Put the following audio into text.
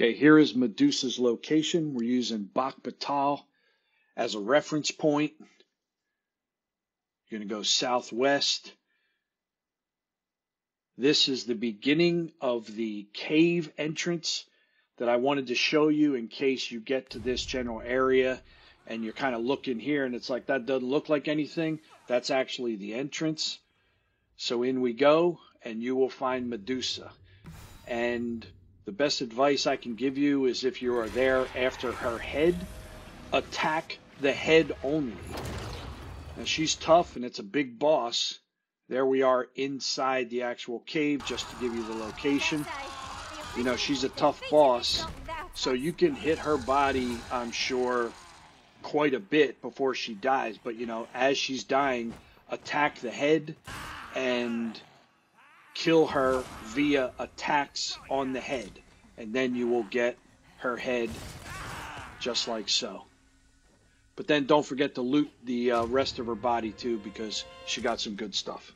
Okay, here is Medusa's location. We're using Bakbattahl as a reference point. You're going to go southwest. This is the beginning of the cave entrance that I wanted to show you in case you get to this general area and you're kind of looking here and it's like that doesn't look like anything. That's actually the entrance. So in we go and you will find Medusa. And the best advice I can give you is if you are there after her head, attack the head only. Now she's tough and it's a big boss. There we are inside the actual cave just to give you the location. You know, she's a tough boss. So you can hit her body, I'm sure, quite a bit before she dies. But, you know, as she's dying, attack the head and kill her via attacks on the head. And then you will get her head just like so. But then don't forget to loot the uh, rest of her body too because she got some good stuff.